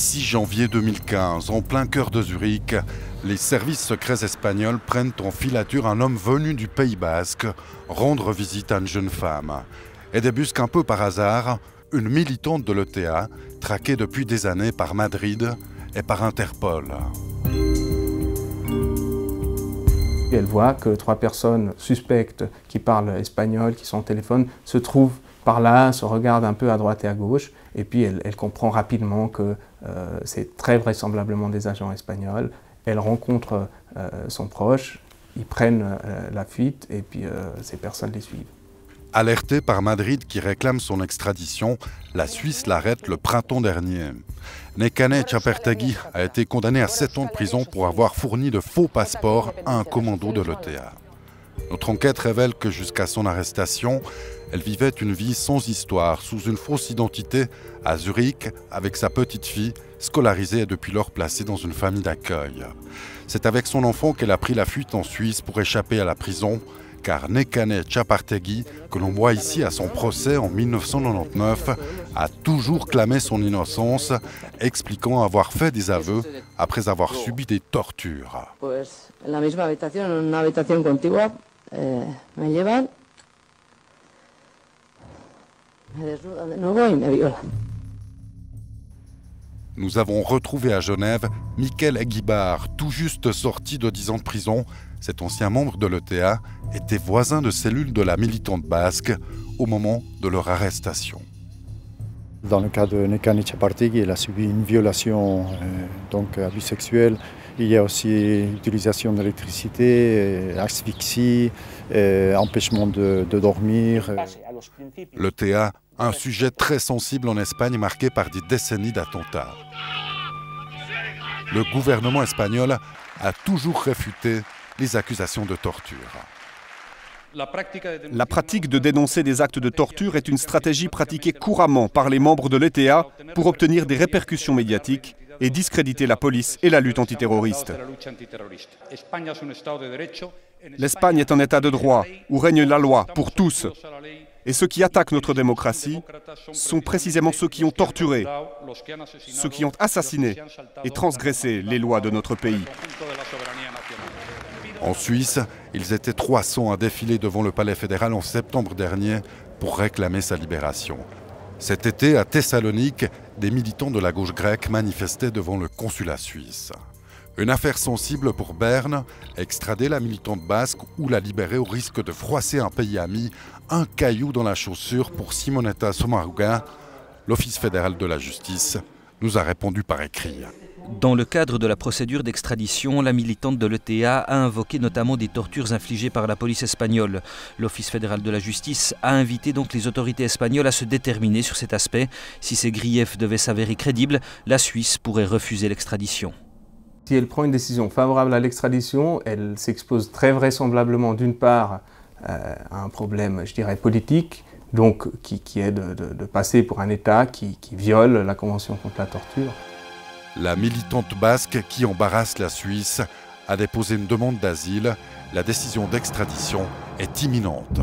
6 janvier 2015, en plein cœur de Zurich, les services secrets espagnols prennent en filature un homme venu du Pays basque rendre visite à une jeune femme et débusquent un peu par hasard une militante de l'ETA traquée depuis des années par Madrid et par Interpol. elle voit que trois personnes suspectes qui parlent espagnol, qui sont au téléphone, se trouvent par là, se regardent un peu à droite et à gauche, et puis elle, comprend rapidement que euh, c'est très vraisemblablement des agents espagnols. Elle rencontre euh, son proche, ils prennent euh, la fuite, et puis ces personnes les suivent. Alerté par Madrid qui réclame son extradition, la Suisse l'arrête le printemps dernier. Nekane Chapertagui a été condamné à 7 ans de prison pour avoir fourni de faux passeports à un commando de l'ETA. Notre enquête révèle que jusqu'à son arrestation, elle vivait une vie sans histoire, sous une fausse identité, à Zurich, avec sa petite fille, scolarisée et depuis lors placée dans une famille d'accueil. C'est avec son enfant qu'elle a pris la fuite en Suisse pour échapper à la prison, car Nekane Chapartegui, que l'on voit ici à son procès en 1999, a toujours clamé son innocence, expliquant avoir fait des aveux après avoir subi des tortures. Eh, Nous avons retrouvé à Genève Michael Aguibar, tout juste sorti de 10 ans de prison. Cet ancien membre de l'ETA était voisin de cellule de la militante basque au moment de leur arrestation. Dans le cas de Nekane Chapartegui, il a subi une violation, euh, donc abus sexuel. Il y a aussi utilisation d'électricité, euh, asphyxie, euh, empêchement de, de dormir. L'ETA, un sujet très sensible en Espagne marqué par des décennies d'attentats. Le gouvernement espagnol a toujours réfuté les accusations de torture. La pratique de dénoncer des actes de torture est une stratégie pratiquée couramment par les membres de l'ETA pour obtenir des répercussions médiatiques et discréditer la police et la lutte antiterroriste. L'Espagne est un État de droit où règne la loi pour tous. Et ceux qui attaquent notre démocratie sont précisément ceux qui ont torturé, ceux qui ont assassiné et transgressé les lois de notre pays. En Suisse, ils étaient 300 à défiler devant le palais fédéral en septembre dernier pour réclamer sa libération. Cet été, à Thessalonique, des militants de la gauche grecque manifestaient devant le consulat suisse. Une affaire sensible pour Berne, extrader la militante basque ou la libérer au risque de froisser un pays ami, un caillou dans la chaussure pour Simonetta Sommaruga, l'Office fédéral de la justice nous a répondu par écrit. Dans le cadre de la procédure d'extradition, la militante de l'ETA a invoqué notamment des tortures infligées par la police espagnole. L'Office fédéral de la justice a invité donc les autorités espagnoles à se déterminer sur cet aspect. Si ces griefs devaient s'avérer crédibles, la Suisse pourrait refuser l'extradition. Si elle prend une décision favorable à l'extradition, elle s'expose très vraisemblablement d'une part euh, à un problème, je dirais, politique, donc qui, est de, passer pour un État qui viole la Convention contre la torture. La militante basque qui embarrasse la Suisse a déposé une demande d'asile. La décision d'extradition est imminente.